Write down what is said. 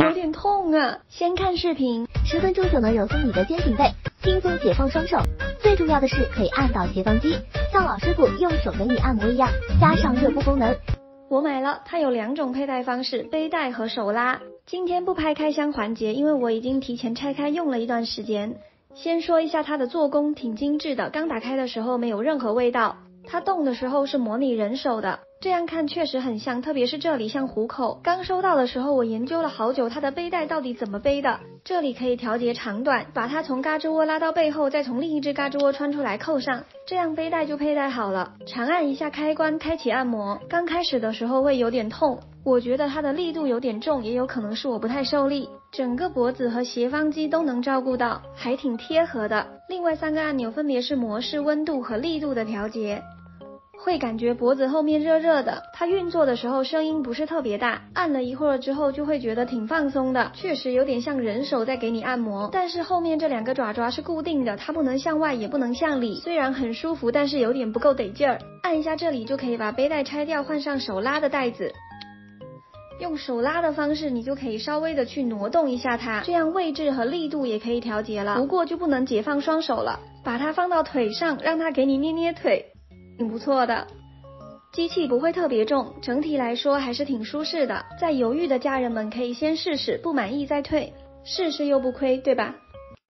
有点痛啊！先看视频，十分钟就能揉松你的肩颈背，轻松解放双手。最重要的是可以按到斜方肌，像老师傅用手给你按摩一样，加上热敷功能。我买了，它有两种佩戴方式，背带和手拉。今天不拍开箱环节，因为我已经提前拆开用了一段时间。先说一下它的做工，挺精致的，刚打开的时候没有任何味道。它动的时候是模拟人手的，这样看确实很像，特别是这里像虎口。刚收到的时候，我研究了好久，它的背带到底怎么背的。这里可以调节长短，把它从胳肢窝拉到背后，再从另一只胳肢窝穿出来扣上，这样背带就佩戴好了。长按一下开关，开启按摩。刚开始的时候会有点痛，我觉得它的力度有点重，也有可能是我不太受力。整个脖子和斜方肌都能照顾到，还挺贴合的。另外三个按钮分别是模式、温度和力度的调节。会感觉脖子后面热热的，它运作的时候声音不是特别大，按了一会儿之后就会觉得挺放松的，确实有点像人手在给你按摩。但是后面这两个爪爪是固定的，它不能向外也不能向里，虽然很舒服，但是有点不够得劲儿。按一下这里就可以把背带拆掉，换上手拉的带子。用手拉的方式，你就可以稍微的去挪动一下它，这样位置和力度也可以调节了。不过就不能解放双手了，把它放到腿上，让它给你捏捏腿。挺不错的，机器不会特别重，整体来说还是挺舒适的。在犹豫的家人们可以先试试，不满意再退，试试又不亏，对吧？